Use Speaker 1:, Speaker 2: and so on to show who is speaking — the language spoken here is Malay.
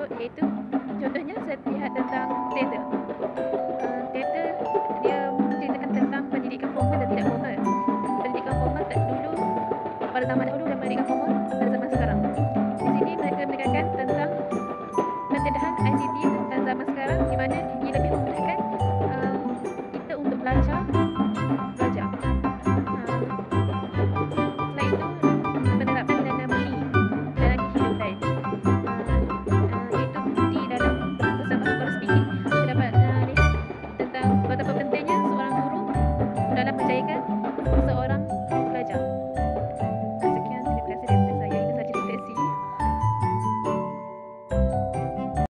Speaker 1: tersebut iaitu contohnya setiap tentang data. Uh, data dia menceritakan tentang pendidikan formal dan tidak formal. Pendidikan formal dulu pada zaman dahulu dan pendidikan formal.